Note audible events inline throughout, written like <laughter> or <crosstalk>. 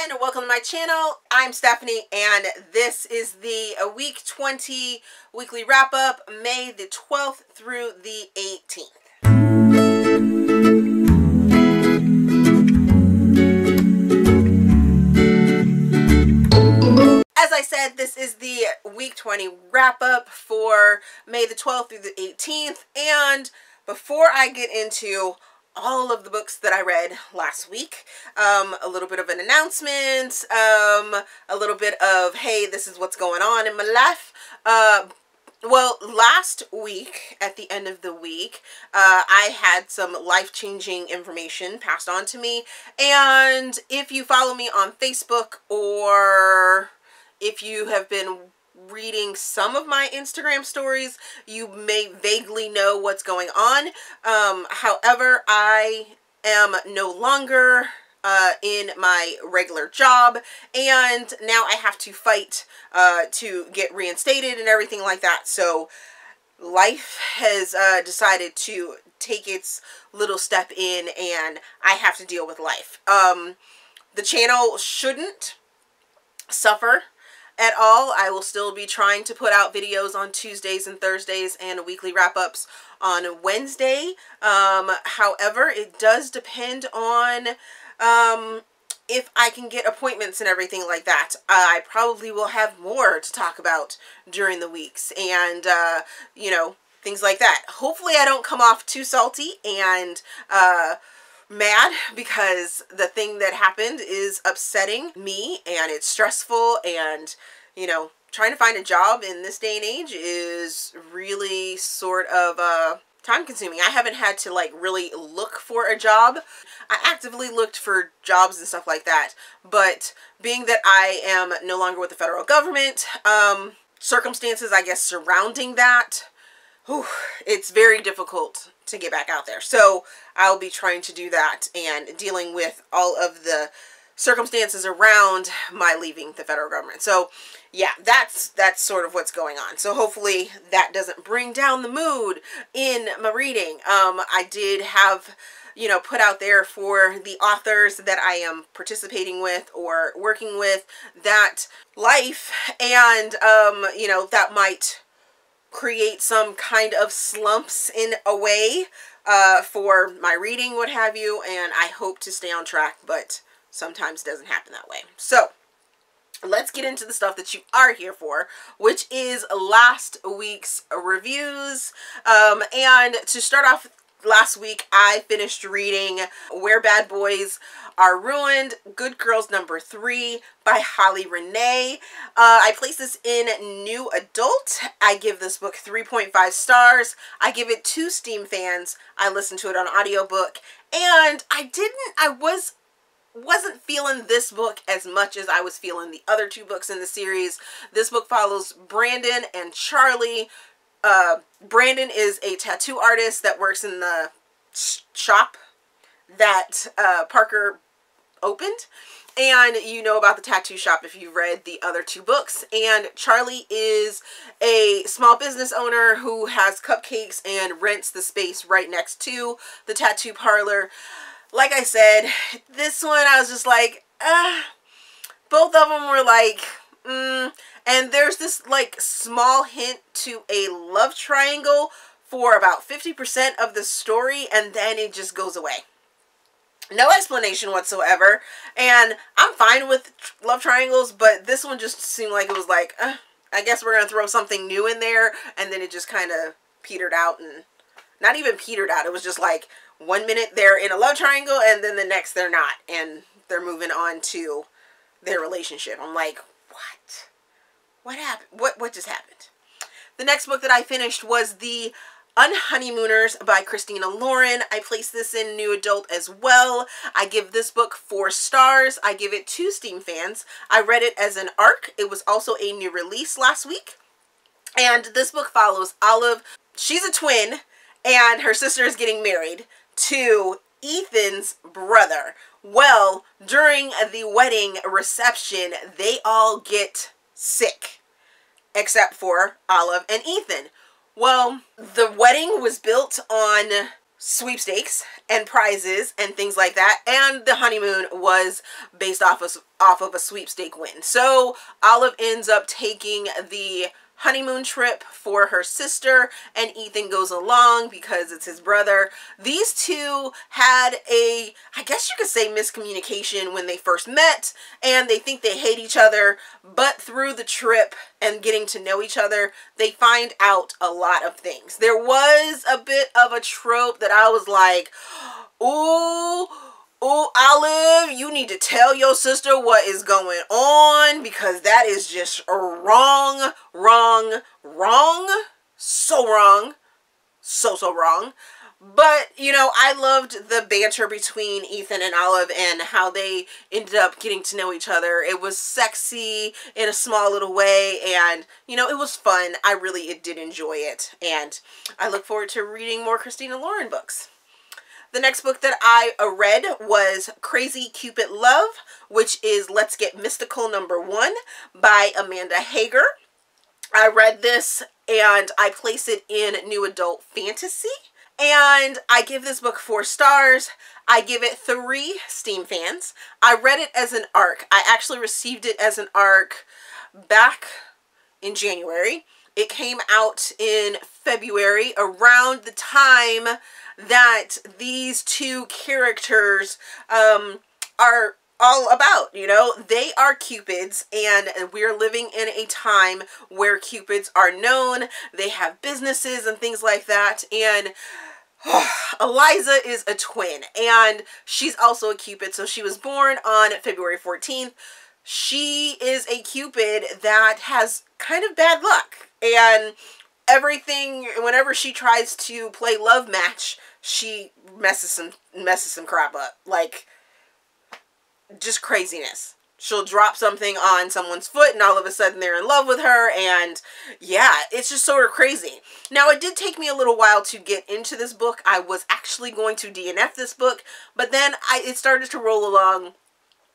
and welcome to my channel. I'm Stephanie and this is the uh, week 20 weekly wrap up, May the 12th through the 18th. As I said, this is the week 20 wrap up for May the 12th through the 18th and before I get into all of the books that I read last week. Um, a little bit of an announcement, um, a little bit of, hey, this is what's going on in my life. Uh, well, last week, at the end of the week, uh, I had some life-changing information passed on to me. And if you follow me on Facebook or if you have been reading some of my Instagram stories, you may vaguely know what's going on. Um, however, I am no longer uh, in my regular job and now I have to fight uh, to get reinstated and everything like that. So life has uh, decided to take its little step in and I have to deal with life. Um, the channel shouldn't suffer at all. I will still be trying to put out videos on Tuesdays and Thursdays and weekly wrap-ups on Wednesday. Um, however, it does depend on um, if I can get appointments and everything like that. I probably will have more to talk about during the weeks and, uh, you know, things like that. Hopefully I don't come off too salty and, uh, mad because the thing that happened is upsetting me and it's stressful and you know trying to find a job in this day and age is really sort of uh time consuming. I haven't had to like really look for a job. I actively looked for jobs and stuff like that. But being that I am no longer with the federal government, um, circumstances I guess surrounding that, whew, it's very difficult to get back out there. So I'll be trying to do that and dealing with all of the circumstances around my leaving the federal government. So yeah, that's that's sort of what's going on. So hopefully that doesn't bring down the mood in my reading. Um, I did have you know, put out there for the authors that I am participating with or working with that life and, um, you know, that might create some kind of slumps in a way uh, for my reading, what have you, and I hope to stay on track, but sometimes doesn't happen that way. So, let's get into the stuff that you are here for, which is last week's reviews. Um, and to start off last week, I finished reading Where Bad Boys Are Ruined, Good Girls Number 3 by Holly Renee. Uh, I place this in New Adult. I give this book 3.5 stars. I give it two Steam fans. I listened to it on audiobook. And I didn't, I was wasn't feeling this book as much as I was feeling the other two books in the series. This book follows Brandon and Charlie. Uh, Brandon is a tattoo artist that works in the shop that uh, Parker opened. And you know about the tattoo shop if you've read the other two books. And Charlie is a small business owner who has cupcakes and rents the space right next to the tattoo parlor like I said, this one I was just like, ah. Both of them were like, mm. And there's this like small hint to a love triangle for about 50% of the story and then it just goes away. No explanation whatsoever. And I'm fine with love triangles, but this one just seemed like it was like, uh, I guess we're to throw something new in there. And then it just kind of petered out and not even petered out. It was just like, one minute they're in a love triangle and then the next they're not and they're moving on to their relationship. I'm like, what? What happened? What what just happened? The next book that I finished was The Unhoneymooners by Christina Lauren. I place this in new adult as well. I give this book four stars. I give it two Steam fans. I read it as an arc. It was also a new release last week. And this book follows Olive. She's a twin and her sister is getting married to Ethan's brother. Well, during the wedding reception, they all get sick, except for Olive and Ethan. Well, the wedding was built on sweepstakes and prizes and things like that and the honeymoon was based off of off of a sweepstake win so olive ends up taking the honeymoon trip for her sister and Ethan goes along because it's his brother. These two had a, I guess you could say miscommunication when they first met and they think they hate each other, but through the trip and getting to know each other, they find out a lot of things. There was a bit of a trope that I was like, ooh, Oh, Olive, you need to tell your sister what is going on because that is just wrong, wrong, wrong. So wrong. So, so wrong. But, you know, I loved the banter between Ethan and Olive and how they ended up getting to know each other. It was sexy in a small little way and, you know, it was fun. I really did enjoy it. And I look forward to reading more Christina Lauren books. The next book that I uh, read was Crazy Cupid Love, which is Let's Get Mystical number one by Amanda Heger. I read this and I place it in New Adult Fantasy. And I give this book four stars. I give it three Steam fans. I read it as an ARC. I actually received it as an ARC back in January. It came out in February around the time that these two characters um, are all about you know? They are cupids and we're living in a time where cupids are known. They have businesses and things like that and <sighs> Eliza is a twin and she's also a cupid. So she was born on February 14th she is a cupid that has kind of bad luck and everything whenever she tries to play love match she messes some messes some crap up. Like just craziness. She'll drop something on someone's foot and all of a sudden they're in love with her and yeah, it's just sort of crazy. Now it did take me a little while to get into this book. I was actually going to DNF this book, but then I it started to roll along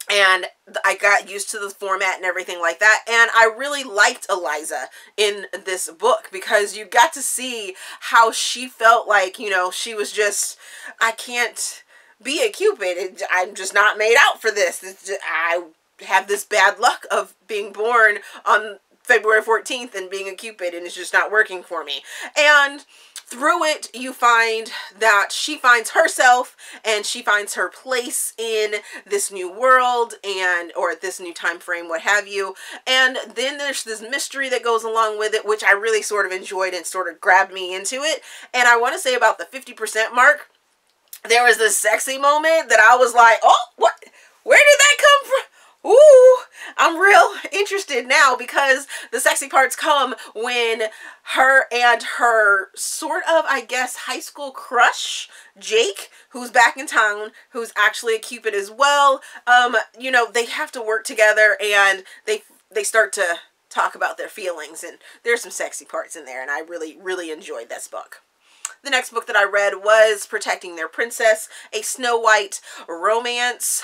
and I got used to the format and everything like that. And I really liked Eliza in this book because you got to see how she felt like, you know, she was just, I can't be a Cupid. I'm just not made out for this. Just, I have this bad luck of being born on February 14th and being a Cupid and it's just not working for me. And through it you find that she finds herself and she finds her place in this new world and or this new time frame what have you. And then there's this mystery that goes along with it which I really sort of enjoyed and sort of grabbed me into it. And I want to say about the 50% mark there was this sexy moment that I was like oh what? Where did that come from? Ooh, I'm real interested now because the sexy parts come when her and her sort of, I guess, high school crush, Jake, who's back in town, who's actually a Cupid as well. Um, you know, they have to work together and they they start to talk about their feelings and there's some sexy parts in there and I really, really enjoyed this book. The next book that I read was Protecting Their Princess, a Snow White romance.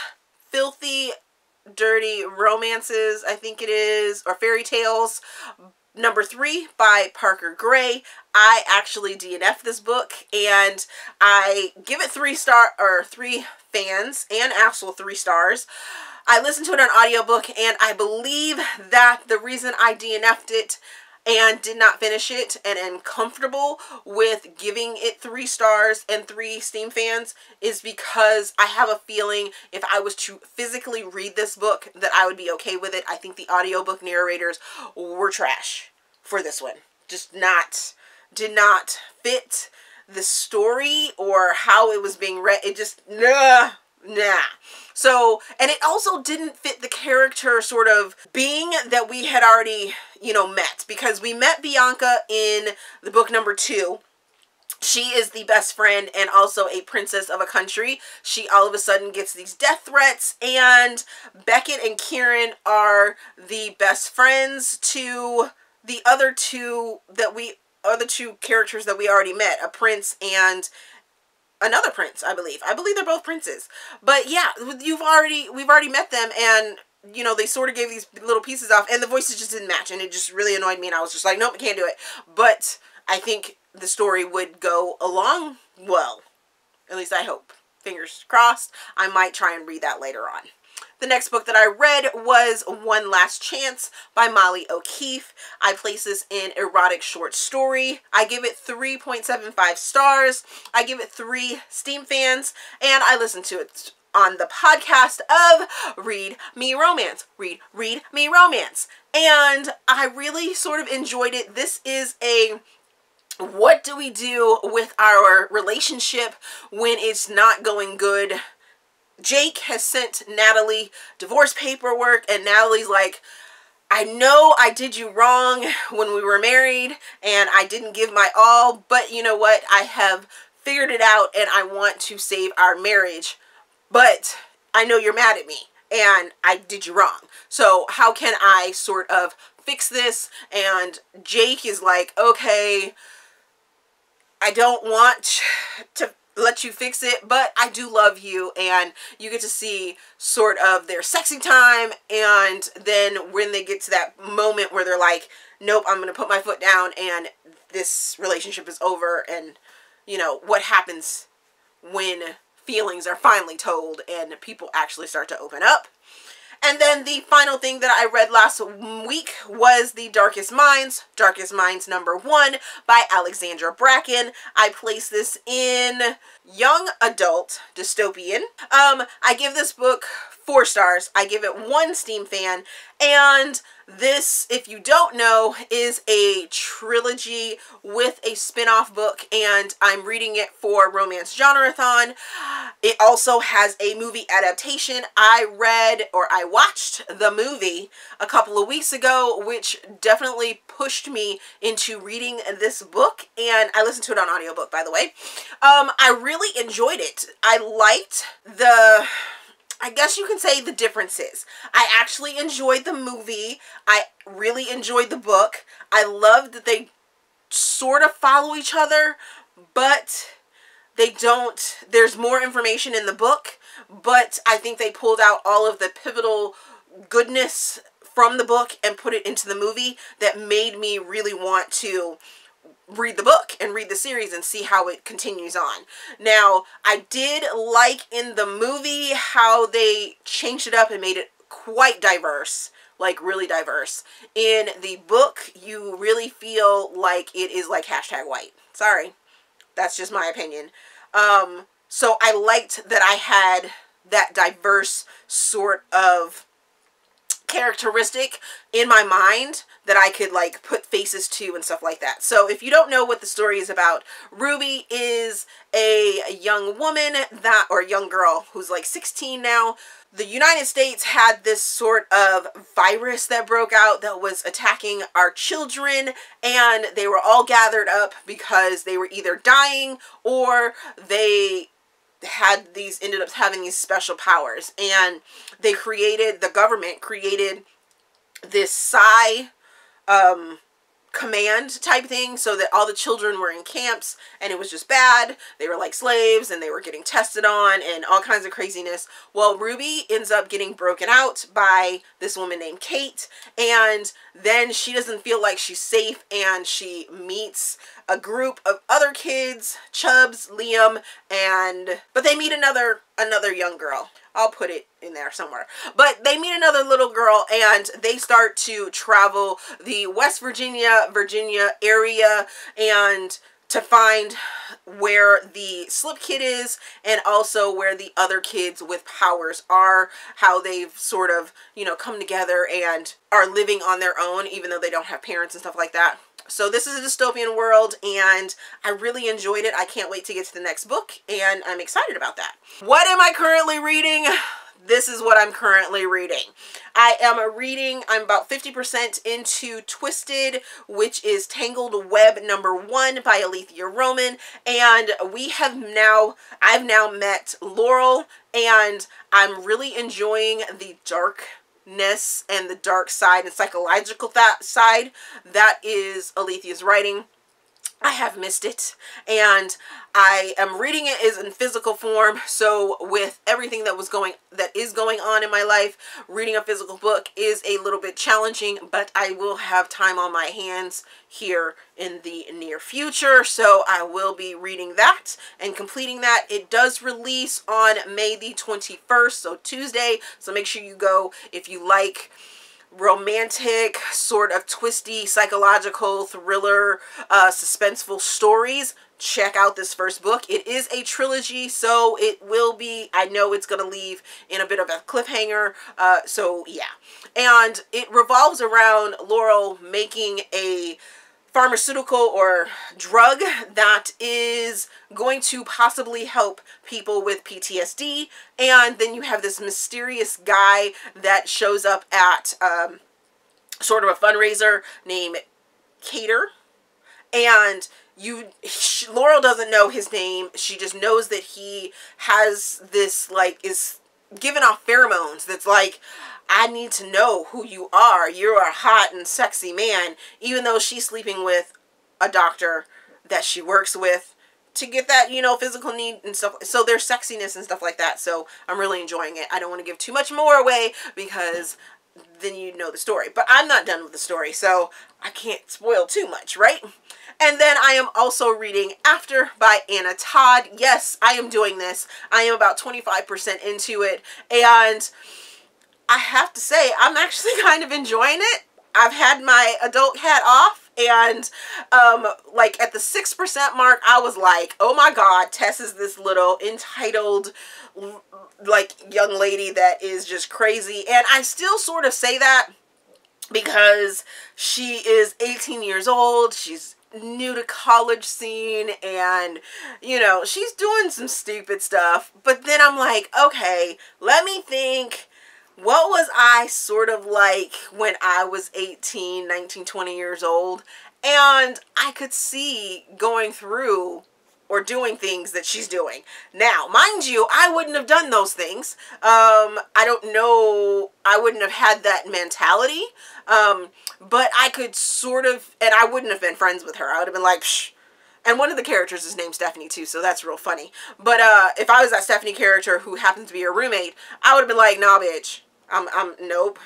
Filthy Dirty Romances, I think it is, or Fairy Tales. Number three by Parker Grey. I actually DNF this book and I give it three star or three fans and actual three stars. I listened to it on audiobook and I believe that the reason I DNF'd it and did not finish it and am comfortable with giving it three stars and three Steam fans is because I have a feeling if I was to physically read this book that I would be okay with it. I think the audiobook narrators were trash for this one. Just not, did not fit the story or how it was being read. It just, nah, nah. So, and it also didn't fit the character sort of being that we had already, you know, met because we met Bianca in the book number two. She is the best friend and also a princess of a country. She all of a sudden gets these death threats and Beckett and Kieran are the best friends to the other two that we other two characters that we already met, a prince and another prince, I believe. I believe they're both princes. But yeah, you've already we've already met them and you know, they sort of gave these little pieces off and the voices just didn't match and it just really annoyed me and I was just like, nope, I can't do it. But I think the story would go along well At least I hope. Fingers crossed. I might try and read that later on. The next book that I read was One Last Chance by Molly O'Keefe. I place this in erotic short story. I give it 3.75 stars. I give it three Steam fans, and I listen to it on the podcast of Read Me Romance. Read, Read Me Romance. And I really sort of enjoyed it. This is a what do we do with our relationship when it's not going good? Jake has sent Natalie divorce paperwork and Natalie's like, I know I did you wrong when we were married and I didn't give my all, but you know what? I have figured it out and I want to save our marriage. But I know you're mad at me and I did you wrong. So how can I sort of fix this? And Jake is like, okay, I don't want to let you fix it, but I do love you, and you get to see sort of their sexy time, and then when they get to that moment where they're like, nope, I'm going to put my foot down, and this relationship is over, and, you know, what happens when feelings are finally told and people actually start to open up. And then the final thing that I read last week was The Darkest Minds, Darkest Minds number one by Alexandra Bracken. I place this in young adult dystopian. Um, I give this book four stars. I give it one Steam fan. And this, if you don't know, is a trilogy with a spin-off book. And I'm reading it for Romance Genreathon. It also has a movie adaptation. I read, or I watched the movie a couple of weeks ago, which definitely pushed me into reading this book. And I listened to it on audiobook, by the way. Um, I really enjoyed it. I liked the I guess you can say the differences. I actually enjoyed the movie. I really enjoyed the book. I loved that they sort of follow each other, but they don't. There's more information in the book, but I think they pulled out all of the pivotal goodness from the book and put it into the movie that made me really want to read the book and read the series and see how it continues on. Now, I did like in the movie how they changed it up and made it quite diverse like really diverse. In the book, you really feel like it is like hashtag white. Sorry. That's just my opinion. Um, so I liked that I had that diverse sort of characteristic in my mind that I could like put faces to and stuff like that. So if you don't know what the story is about, Ruby is a young woman that or young girl who's like 16 now. The United States had this sort of virus that broke out that was attacking our children and they were all gathered up because they were either dying or they had these ended up having these special powers. And they created the government created this psi um command type thing so that all the children were in camps and it was just bad. They were like slaves and they were getting tested on and all kinds of craziness. Well, Ruby ends up getting broken out by this woman named Kate and then she doesn't feel like she's safe and she meets a group of other kids, Chubs, Liam, and but they meet another another young girl. I'll put it in there somewhere. But they meet another little girl and they start to travel the West Virginia, Virginia area and to find where the slip kid is and also where the other kids with powers are how they've sort of you know come together and are living on their own even though they don't have parents and stuff like that so this is a dystopian world and I really enjoyed it. I can't wait to get to the next book and I'm excited about that. What am I currently reading? <sighs> This is what I'm currently reading. I am reading, I'm about 50% into Twisted, which is Tangled Web number one by Aleatha Romig. And we have now, I've now met Laurel and I'm really enjoying the dark ness and the dark side and psychological that side that is Aleatha's writing. I have missed it and I am reading it is in physical form. So with everything that was going that is going on in my life reading a physical book is a little bit challenging but I will have time on my hands here in the near future. So I will be reading that and completing that. It does release on May the 21st so Tuesday. So make sure you go if you like romantic, sort of twisty, psychological, thriller, uh, suspenseful stories, check out this first book. It is a trilogy, so it will be, I know it's going to leave in a bit of a cliffhanger, uh, so yeah. And it revolves around Laurel making a pharmaceutical or drug that is going to possibly help people with PTSD. And then you have this mysterious guy that shows up at um, sort of a fundraiser named Cater. And you <laughs> Laurel doesn't know his name. She just knows that he has this like is giving off pheromones that's like I need to know who you are. You're a hot and sexy man, even though she's sleeping with a doctor that she works with to get that, you know, physical need and stuff. So there's sexiness and stuff like that. So I'm really enjoying it. I don't want to give too much more away because then you know the story. But I'm not done with the story, so I can't spoil too much, right? And then I am also reading After by Anna Todd. Yes, I am doing this. I am about 25% into it. And I have to say, I'm actually <laughs> kind of enjoying it. I've had my adult hat off and um, like at the 6% mark, I was like, oh my God, Tess is this little entitled like young lady that is just crazy. And I still sort of say that because she is 18 years old. She's new to college scene and you know she's doing some stupid stuff but then i'm like okay let me think what was I sort of like when I was 18, 19, 20 years old? And I could see going through or doing things that she's doing. Now, mind you, I wouldn't have done those things. Um, I don't know, I wouldn't have had that mentality. Um, but I could sort of, and I wouldn't have been friends with her. I would have been like, Psh. And one of the characters is named Stephanie too, so that's real funny. But uh, if I was that Stephanie character who happens to be her roommate, I would have been like, nah, bitch. I'm, I'm, nope.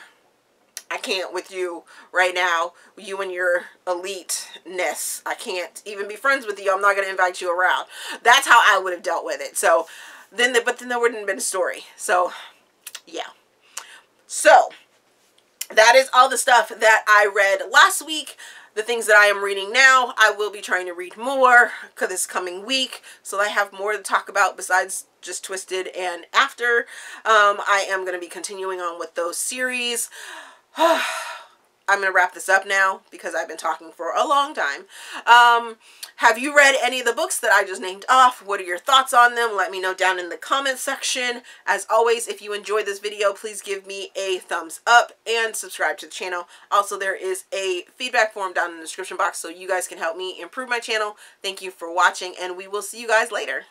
I can't with you right now. You and your elite-ness. I can't even be friends with you. I'm not going to invite you around. That's how I would have dealt with it. So, then, the, but then there wouldn't have been a story. So, yeah. So, that is all the stuff that I read last week the things that I am reading now, I will be trying to read more because this coming week. So I have more to talk about besides just Twisted and After. Um, I am going to be continuing on with those series. <sighs> I'm going to wrap this up now because I've been talking for a long time. Um, have you read any of the books that I just named off? What are your thoughts on them? Let me know down in the comment section. As always, if you enjoyed this video, please give me a thumbs up and subscribe to the channel. Also, there is a feedback form down in the description box so you guys can help me improve my channel. Thank you for watching and we will see you guys later.